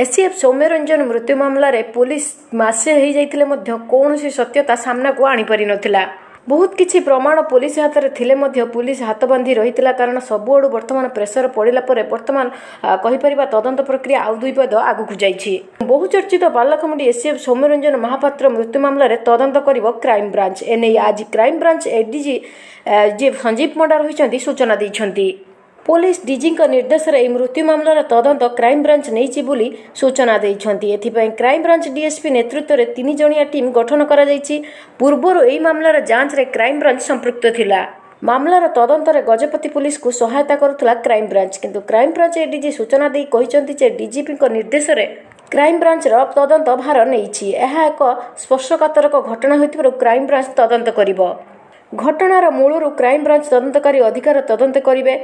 ACF Soumyaranjan ମୃତ୍ୟୁ ମାମଲାରେ police ମାସେ ହୋଇଯାଇଥିଲେ ମଧ୍ୟ କୌଣସି ସତ୍ୟତା ସାମ୍ନାକୁ ଆଣିପାରିନଥିଲା। ବହୁତ କିଛି ପ୍ରମାଣ ପୋଲିସ ହାତରେ ଥିଲେ ମଧ୍ୟ ପୋଲିସ ହାତ ବାନ୍ଧି ରହିଥିଲା କାରଣ ସବୁଆଡ଼ୁ ବର୍ତ୍ତମାନ ପ୍ରେସର ପଡ଼ିଲା ପରେ ବର୍ତ୍ତମାନ କହିପାରିବା ତଦନ୍ତ ପ୍ରକ୍ରିୟା ଆଉ ଦୁଇ ପାଦ ଆଗକୁ ଯାଇଛି। ବହୁଚର୍ଚ୍ଚିତ ବାଲଖମୁଣ୍ଡି ଏସିଏଫ୍ ସୌମ୍ୟରଞ୍ଜନ ମହାପାତ୍ର ମୃତ୍ୟୁ ମାମଲାରେ ତଦନ୍ତ କରିବ କ୍ରାଇମବ୍ରାଞ୍ଚ ଏନେଇ ଆଜି କ୍ରାଇମବ୍ରାଞ୍ଚ ଏଡିଜି ଯିଏ ସଞ୍ଜୀବ ପଣ୍ଡା ରହିଛନ୍ତି ସୂଚନା ଦେଇଛନ୍ତି। ପୋଲିସ ଡିଜିଙ୍କ ନିର୍ଦ୍ଦେଶରେ ଏହି ମୃତ୍ୟୁ ମାମଲାର ତଦନ୍ତ କ୍ରାଇମବ୍ରାଞ୍ଚ ନେଇଛି ବୋଲି ସୂଚନା ଦେଇଛନ୍ତି। ଏଥିପାଇଁ କ୍ରାଇମବ୍ରାଞ୍ଚ ଡିଏସ୍ପି ନେତୃତ୍ୱରେ ତିନି ଜଣିଆ ଟିମ୍ ଗଠନ କରାଯାଇଛି। ପୂର୍ବରୁ ଏହି ମାମଲାର ଯାଞ୍ଚରେ କ୍ରାଇମବ୍ରାଞ୍ଚ ସମ୍ପୃକ୍ତ ଥିଲା। ମାମଲାର ତଦନ୍ତରେ ଗଜପତି ପୁଲିସକୁ ସହାୟତା କରୁଥିଲା କ୍ରାଇମବ୍ରାଞ୍ଚ କିନ୍ତୁ କ୍ରାଇମବ୍ରାଞ୍ଚ ଏଡିଜି ସୂଚନା ଦେଇ କହିଛନ୍ତି ଯେ ଡିଜିପିଙ୍କ ନିର୍ଦ୍ଦେଶରେ କ୍ରାଇମବ୍ରାଞ୍ଚର ତଦନ୍ତ ଭାର ନେଇଛି। ଏହା ଏକ ସ୍ପର୍ଶକାତରକ ଘଟଣା ହୋଇଥିବାରୁ କ୍ରାଇମବ୍ରାଞ୍ଚ ତଦନ୍ତ କରିବ। ଘଟଣାର ମୂଳରୁ କ୍ରାଇମବ୍ରାଞ୍ଚ ତଦନ୍ତକାରୀ ଅଧିକାର ତଦନ୍ତ କରିବେ।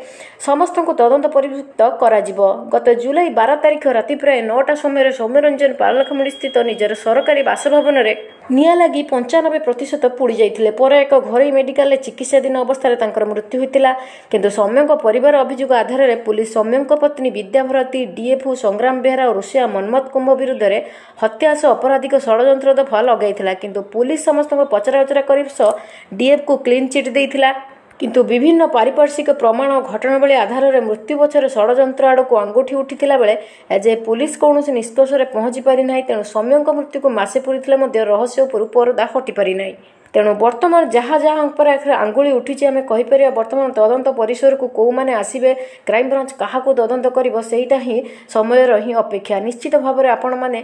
ସମସ୍ତଙ୍କୁ ତଦନ୍ତ ପରିଭୁକ୍ତ କରାଯିବ। ଗତ ଜୁଲାଇ ବାର ତାରିଖ ରାତି ପ୍ରାୟ ନଅଟା ସମୟରେ ସୌମ୍ୟରଞ୍ଜନ ପାରଲାଖମୁଣ୍ଡି ସ୍ଥିତ ନିଜର ସରକାରୀ ବାସଭବନରେ ନିଆଁ ଲାଗି ପଞ୍ଚାନବେ ପ୍ରତିଶତ ପୋଡ଼ି ଯାଇଥିଲେ। ପରେ ଏକ ଘରୋଇ ମେଡିକାଲରେ ଚିକିତ୍ସାଧୀନ ଅବସ୍ଥାରେ ତାଙ୍କର ମୃତ୍ୟୁ ହୋଇଥିଲା। କିନ୍ତୁ ସୌମ୍ୟଙ୍କ ପରିବାର ଅଭିଯୋଗ ଆଧାରରେ ପୁଲିସ ସୌମ୍ୟଙ୍କ ପତ୍ନୀ ବିଦ୍ୟାଭାରତୀ ଡିଏଫ୍ଓ ସଂଗ୍ରାମ ବେହେରା ଓ ରୁଷିଆ ମନ୍ମଥ କୁମ୍ଭ ବିରୁଦ୍ଧରେ ହତ୍ୟା ସହ ଅପରାଧିକ ଷଡ଼ଯନ୍ତ୍ର ଦଫା ଲଗାଇଥିଲା। କିନ୍ତୁ ପୁଲିସ ସମସ୍ତଙ୍କୁ ପଚରାଉଚରା କରିବା ସହ ଡିଏଫ୍କୁ କ୍ଲିନ୍ ଚିଟ୍ ଦେଇଥିଲା। କିନ୍ତୁ ବିଭିନ୍ନ ପାରିପାର୍ଶ୍ୱିକ ପ୍ରମାଣ ଘଟଣାବଳୀ ଆଧାରରେ ମୃତ୍ୟୁ ପଛରେ ଷଡ଼ଯନ୍ତ୍ର ଆଡ଼କୁ ଆଙ୍ଗୁଠି ଉଠିଥିଲା ବେଳେ ଏଯାଏ ପୁଲିସ କୌଣସି ନିଷ୍କର୍ଷରେ ପହଞ୍ଚି ପାରିନାହିଁ ତେଣୁ ସୌମ୍ୟଙ୍କ ମୃତ୍ୟୁକୁ ମାସେ ପୂରିଥିଲେ ମଧ୍ୟ ରହସ୍ୟ ଉପରୁ ପରଦା ହଟିପାରିନାହିଁ ତେଣୁ ବର୍ତ୍ତମାନ ଯାହା ଯାହା ଉପରେ ଆଙ୍ଗୁଳି ଉଠିଛି ଆମେ କହିପାରିବା ବର୍ତ୍ତମାନ ତଦନ୍ତ ପରିସରକୁ କେଉଁମାନେ ଆସିବେ କ୍ରାଇମବ୍ରାଞ୍ଚ କାହାକୁ ତଦନ୍ତ କରିବ ସେଇଟା ହିଁ ସମୟର ହିଁ ଅପେକ୍ଷା। ନିଶ୍ଚିତ ଭାବରେ ଆପଣମାନେ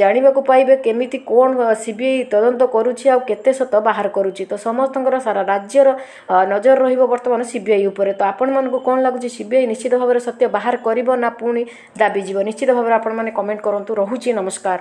ଜାଣିବାକୁ ପାଇବେ କେମିତି କ'ଣ ସିବିଆଇ ତଦନ୍ତ କରୁଛି ଆଉ କେତେ ସତ ବାହାର କରୁଛି। ତ ସମସ୍ତଙ୍କର ସାରା ରାଜ୍ୟର ନଜର ରହିବ ବର୍ତ୍ତମାନ ସିବିଆଇ ଉପରେ। ତ ଆପଣମାନଙ୍କୁ କ'ଣ ଲାଗୁଛି ସିବିଆଇ ନିଶ୍ଚିତ ଭାବରେ ସତ୍ୟ ବାହାର କରିବ ନା ପୁଣି ଦାବିଯିବ ନିଶ୍ଚିତ ଭାବରେ ଆପଣମାନେ କମେଣ୍ଟ କରନ୍ତୁ। ରହୁଛି ନମସ୍କାର।